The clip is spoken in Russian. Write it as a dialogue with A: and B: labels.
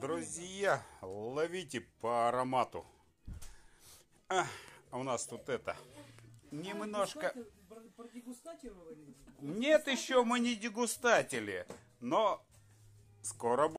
A: Друзья, ловите по аромату. А, у нас тут это немножко... Нет, еще мы не дегустатели, но скоро